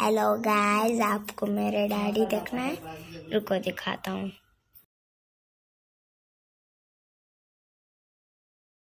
Hello guys आपको मेरे daddy देखना है। रुको दिखाता हूँ।